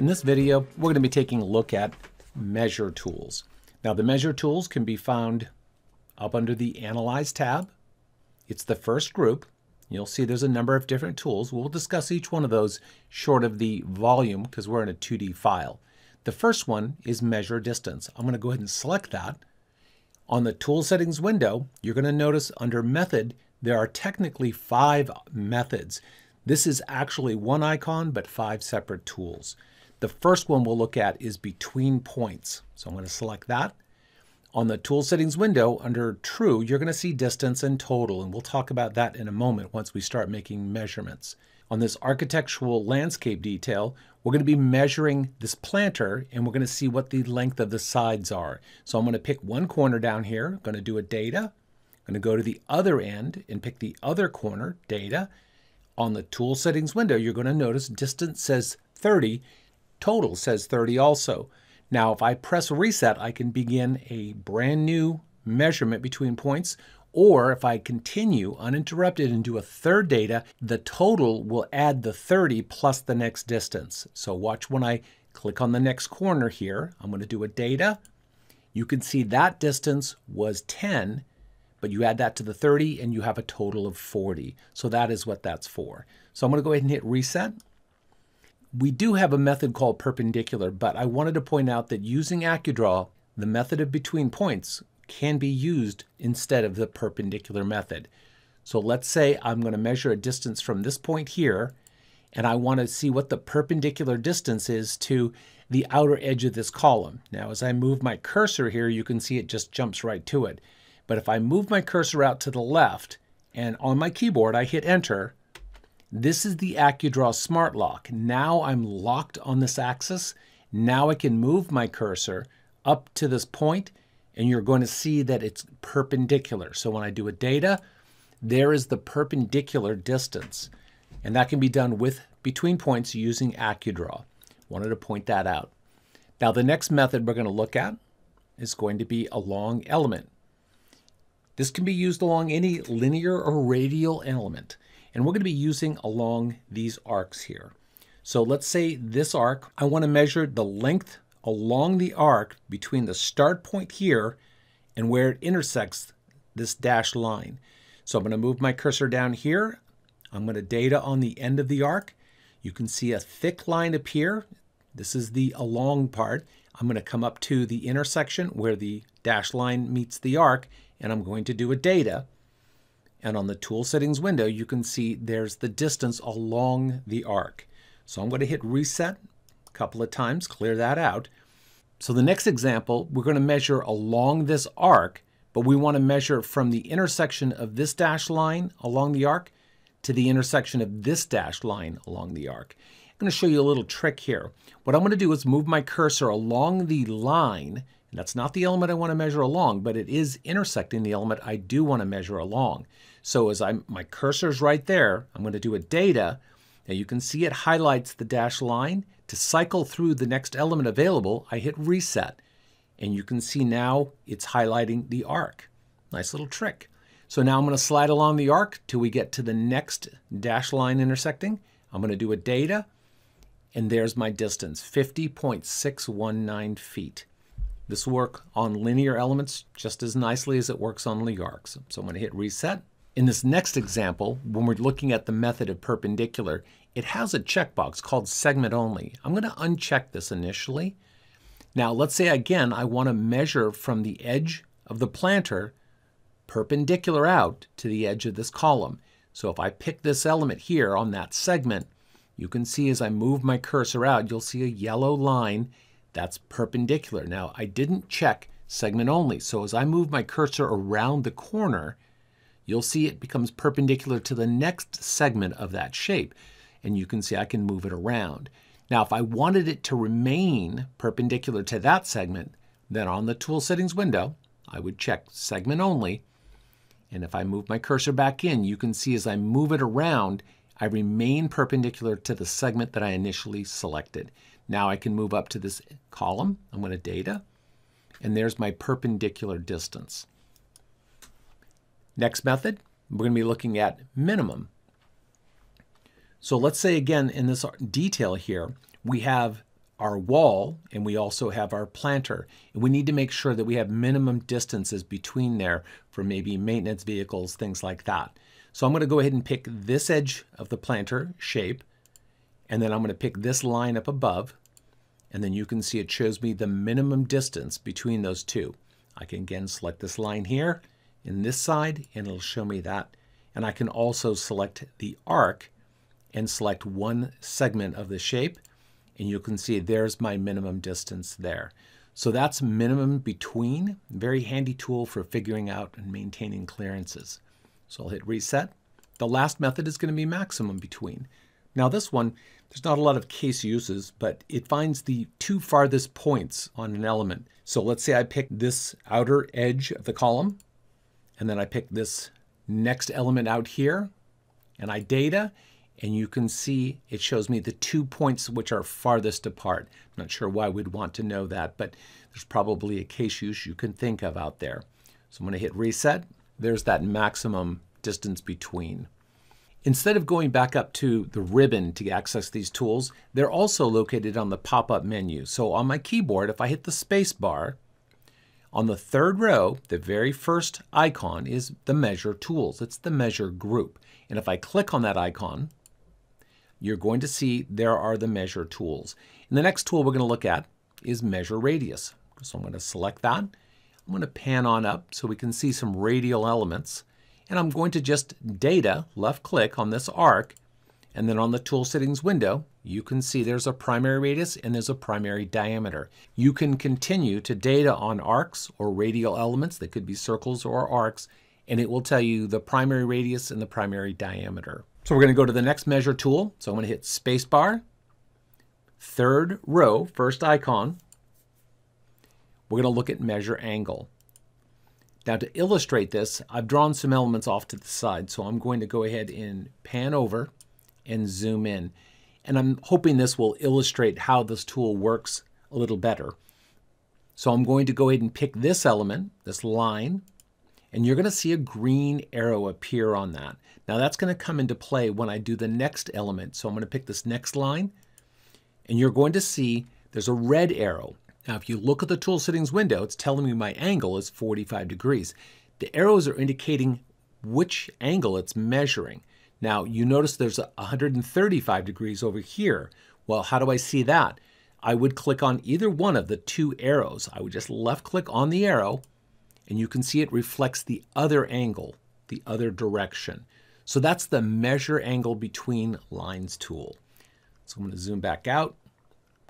In this video, we're going to be taking a look at measure tools. Now the measure tools can be found up under the Analyze tab. It's the first group. You'll see there's a number of different tools. We'll discuss each one of those short of the volume because we're in a 2D file. The first one is measure distance. I'm going to go ahead and select that. On the tool settings window, you're going to notice under method, there are technically five methods. This is actually one icon, but five separate tools. The first one we'll look at is between points. So I'm going to select that. On the tool settings window under true, you're going to see distance and total, and we'll talk about that in a moment once we start making measurements. On this architectural landscape detail, we're going to be measuring this planter and we're going to see what the length of the sides are. So I'm going to pick one corner down here, I'm going to do a data. I'm going to go to the other end and pick the other corner, data. On the tool settings window, you're going to notice distance says 30 Total says 30 also. Now, if I press reset, I can begin a brand new measurement between points, or if I continue uninterrupted and do a third data, the total will add the 30 plus the next distance. So watch when I click on the next corner here, I'm going to do a data. You can see that distance was 10, but you add that to the 30 and you have a total of 40. So that is what that's for. So I'm going to go ahead and hit reset. We do have a method called perpendicular, but I wanted to point out that using AccuDraw, the method of between points can be used instead of the perpendicular method. So let's say I'm going to measure a distance from this point here, and I want to see what the perpendicular distance is to the outer edge of this column. Now, as I move my cursor here, you can see it just jumps right to it. But if I move my cursor out to the left, and on my keyboard I hit enter, this is the AccuDraw Smart Lock. Now I'm locked on this axis. Now I can move my cursor up to this point and you're going to see that it's perpendicular. So when I do a data, there is the perpendicular distance. And that can be done with between points using AccuDraw. Wanted to point that out. Now the next method we're going to look at is going to be along element. This can be used along any linear or radial element. And we're going to be using along these arcs here. So let's say this arc, I want to measure the length along the arc between the start point here and where it intersects this dashed line. So I'm going to move my cursor down here. I'm going to data on the end of the arc. You can see a thick line appear. This is the along part. I'm going to come up to the intersection where the dashed line meets the arc, and I'm going to do a data. And on the tool settings window, you can see there's the distance along the arc. So I'm going to hit reset a couple of times, clear that out. So the next example, we're going to measure along this arc, but we want to measure from the intersection of this dashed line along the arc to the intersection of this dashed line along the arc. I'm going to show you a little trick here. What I'm going to do is move my cursor along the line, and that's not the element I want to measure along, but it is intersecting the element I do want to measure along. So as I'm, my cursor's right there, I'm going to do a data. Now you can see it highlights the dashed line. To cycle through the next element available, I hit reset. And you can see now it's highlighting the arc. Nice little trick. So now I'm going to slide along the arc till we get to the next dash line intersecting. I'm going to do a data, and there's my distance, 50.619 feet. This work on linear elements just as nicely as it works on the arcs. So I'm going to hit reset. In this next example, when we're looking at the method of perpendicular, it has a checkbox called segment only. I'm going to uncheck this initially. Now let's say again I want to measure from the edge of the planter perpendicular out to the edge of this column. So if I pick this element here on that segment, you can see as I move my cursor out, you'll see a yellow line that's perpendicular. Now I didn't check segment only. So as I move my cursor around the corner, you'll see it becomes perpendicular to the next segment of that shape. And you can see I can move it around. Now, if I wanted it to remain perpendicular to that segment, then on the Tool Settings window, I would check Segment Only. And if I move my cursor back in, you can see as I move it around, I remain perpendicular to the segment that I initially selected. Now I can move up to this column. I'm going to Data, and there's my perpendicular distance. Next method, we're going to be looking at minimum. So let's say again in this detail here, we have our wall and we also have our planter. And we need to make sure that we have minimum distances between there for maybe maintenance vehicles, things like that. So I'm going to go ahead and pick this edge of the planter shape, and then I'm going to pick this line up above, and then you can see it shows me the minimum distance between those two. I can again select this line here in this side, and it'll show me that. And I can also select the arc and select one segment of the shape, and you can see there's my minimum distance there. So that's minimum between, very handy tool for figuring out and maintaining clearances. So I'll hit reset. The last method is going to be maximum between. Now this one, there's not a lot of case uses, but it finds the two farthest points on an element. So let's say I pick this outer edge of the column, and then I pick this next element out here, and I data, and you can see it shows me the two points which are farthest apart. I'm not sure why we'd want to know that, but there's probably a case use you can think of out there. So I'm going to hit reset. There's that maximum distance between. Instead of going back up to the ribbon to access these tools, they're also located on the pop-up menu. So on my keyboard, if I hit the space bar, on the third row, the very first icon is the Measure Tools. It's the Measure group. And if I click on that icon, you're going to see there are the Measure tools. And the next tool we're going to look at is Measure Radius. So I'm going to select that. I'm going to pan on up so we can see some radial elements. And I'm going to just data, left click on this arc, and then on the tool settings window, you can see there's a primary radius and there's a primary diameter. You can continue to data on arcs or radial elements, that could be circles or arcs, and it will tell you the primary radius and the primary diameter. So we're going to go to the next measure tool. So I'm going to hit spacebar, third row, first icon. We're going to look at measure angle. Now to illustrate this, I've drawn some elements off to the side, so I'm going to go ahead and pan over and zoom in. And I'm hoping this will illustrate how this tool works a little better. So I'm going to go ahead and pick this element, this line, and you're going to see a green arrow appear on that. Now that's going to come into play when I do the next element. So I'm going to pick this next line, and you're going to see there's a red arrow. Now, if you look at the tool settings window, it's telling me my angle is 45 degrees. The arrows are indicating which angle it's measuring. Now, you notice there's 135 degrees over here. Well, how do I see that? I would click on either one of the two arrows. I would just left click on the arrow, and you can see it reflects the other angle, the other direction. So that's the measure angle between lines tool. So I'm going to zoom back out,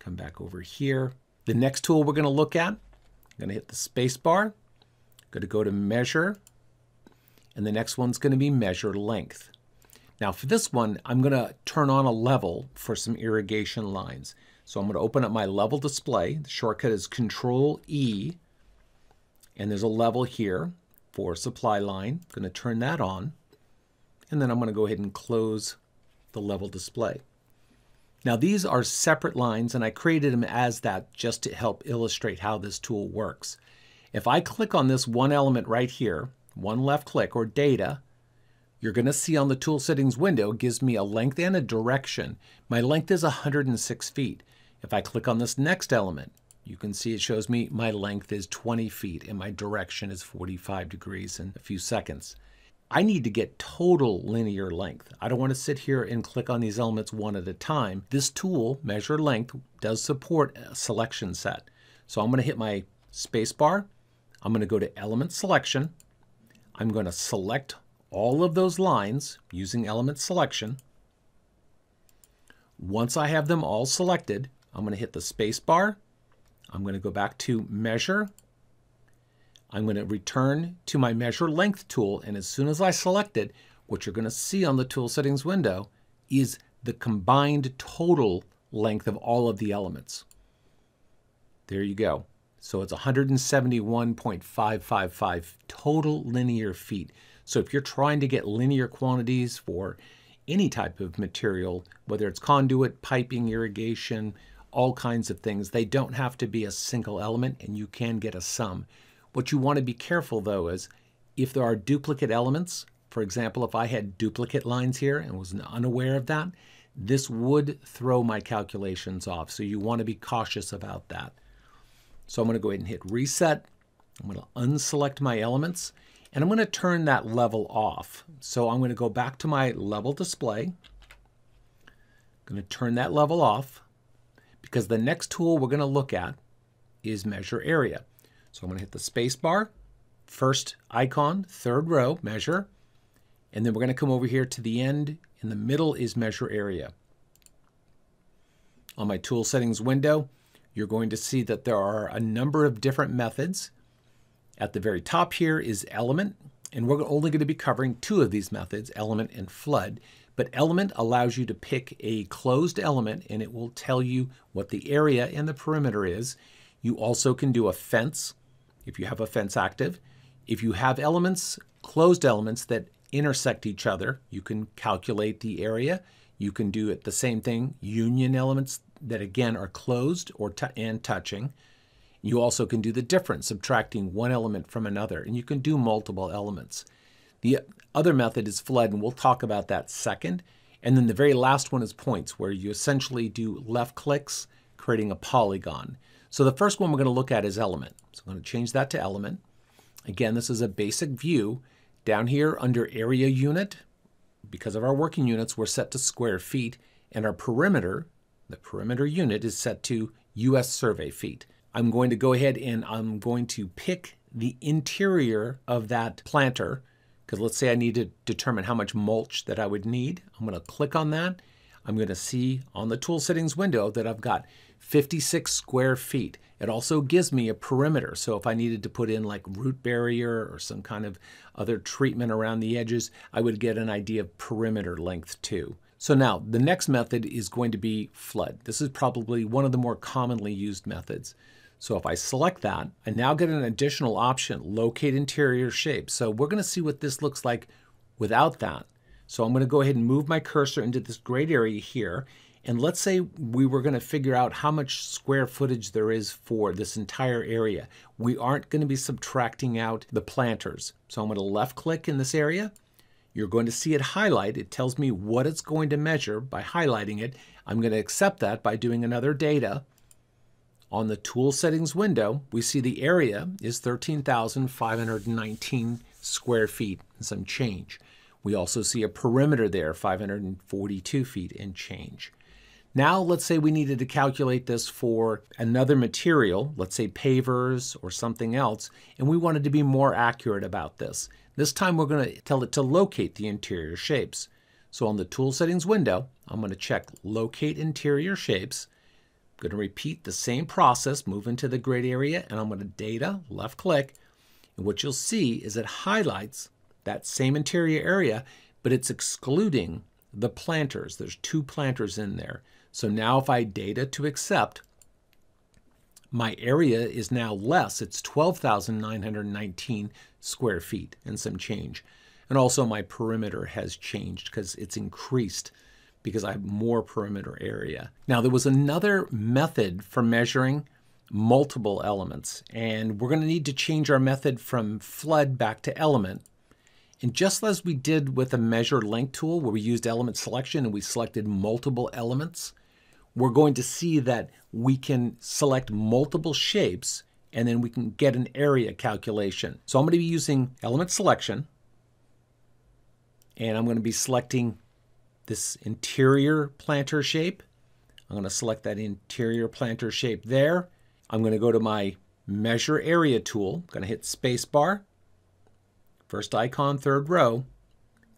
come back over here. The next tool we're going to look at, I'm going to hit the space bar, to go to measure, and the next one's going to be measure length. Now for this one, I'm going to turn on a level for some irrigation lines. So I'm going to open up my level display. The shortcut is Control E, and there's a level here for supply line. I'm going to turn that on, and then I'm going to go ahead and close the level display. Now these are separate lines and I created them as that just to help illustrate how this tool works. If I click on this one element right here, one left click or data, you're going to see on the tool settings window gives me a length and a direction. My length is 106 feet. If I click on this next element, you can see it shows me my length is 20 feet and my direction is 45 degrees in a few seconds. I need to get total linear length. I don't want to sit here and click on these elements one at a time. This tool, Measure Length, does support a selection set. So I'm going to hit my spacebar. I'm going to go to Element Selection. I'm going to select all of those lines using Element Selection. Once I have them all selected, I'm going to hit the spacebar. I'm going to go back to Measure, I'm going to return to my measure length tool and as soon as I select it, what you're going to see on the tool settings window is the combined total length of all of the elements. There you go. So it's 171.555 total linear feet. So if you're trying to get linear quantities for any type of material, whether it's conduit, piping, irrigation, all kinds of things, they don't have to be a single element and you can get a sum. What you want to be careful though is if there are duplicate elements, for example, if I had duplicate lines here and was unaware of that, this would throw my calculations off. So you want to be cautious about that. So I'm going to go ahead and hit reset. I'm going to unselect my elements and I'm going to turn that level off. So I'm going to go back to my level display. I'm going to turn that level off because the next tool we're going to look at is measure area. So I'm going to hit the space bar, first icon, third row, measure, and then we're going to come over here to the end. In the middle is measure area. On my tool settings window, you're going to see that there are a number of different methods. At the very top here is element, and we're only going to be covering two of these methods, element and flood. But element allows you to pick a closed element and it will tell you what the area and the perimeter is. You also can do a fence if you have a fence active. If you have elements, closed elements that intersect each other, you can calculate the area. You can do it the same thing, union elements that again are closed or and touching. You also can do the difference, subtracting one element from another, and you can do multiple elements. The other method is flood, and we'll talk about that second. And then the very last one is points, where you essentially do left clicks, creating a polygon. So the first one we're going to look at is element. So I'm going to change that to element. Again, this is a basic view. Down here under area unit, because of our working units, we're set to square feet, and our perimeter, the perimeter unit, is set to US survey feet. I'm going to go ahead and I'm going to pick the interior of that planter because let's say I need to determine how much mulch that I would need. I'm going to click on that. I'm going to see on the tool settings window that I've got 56 square feet. It also gives me a perimeter. So if I needed to put in like root barrier or some kind of other treatment around the edges, I would get an idea of perimeter length too. So now the next method is going to be flood. This is probably one of the more commonly used methods. So if I select that, I now get an additional option, locate interior shape. So we're gonna see what this looks like without that. So I'm gonna go ahead and move my cursor into this great area here. And let's say we were gonna figure out how much square footage there is for this entire area. We aren't gonna be subtracting out the planters. So I'm gonna left click in this area. You're going to see it highlight. It tells me what it's going to measure by highlighting it. I'm going to accept that by doing another data. On the tool settings window, we see the area is 13,519 square feet and some change. We also see a perimeter there, 542 feet and change. Now, let's say we needed to calculate this for another material, let's say pavers or something else, and we wanted to be more accurate about this. This time we're going to tell it to locate the interior shapes. So on the Tool Settings window, I'm going to check Locate Interior Shapes, going to repeat the same process, move into the grid area, and I'm going to data, left click, and what you'll see is it highlights that same interior area, but it's excluding the planters. There's two planters in there. So now if I data to accept, my area is now less. It's 12,919 square feet and some change. And also my perimeter has changed because it's increased because I have more perimeter area. Now there was another method for measuring multiple elements and we're going to need to change our method from flood back to element. And just as we did with the measure length tool where we used element selection and we selected multiple elements, we're going to see that we can select multiple shapes and then we can get an area calculation. So I'm going to be using element selection and I'm going to be selecting this interior planter shape. I'm going to select that interior planter shape there. I'm going to go to my measure area tool. I'm going to hit spacebar, first icon, third row.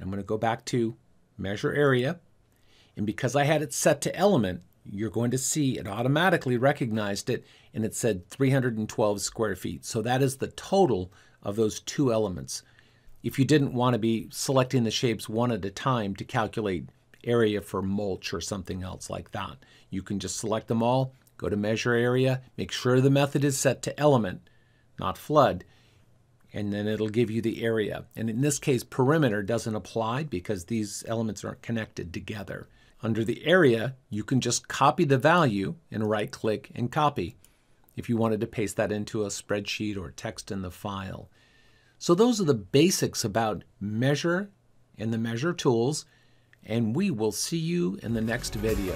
I'm going to go back to measure area. And because I had it set to element, you're going to see it automatically recognized it and it said 312 square feet. So that is the total of those two elements if you didn't want to be selecting the shapes one at a time to calculate area for mulch or something else like that. You can just select them all, go to measure area, make sure the method is set to element, not flood, and then it'll give you the area. And in this case, perimeter doesn't apply because these elements aren't connected together. Under the area, you can just copy the value and right click and copy if you wanted to paste that into a spreadsheet or text in the file. So those are the basics about measure and the measure tools. and we will see you in the next video.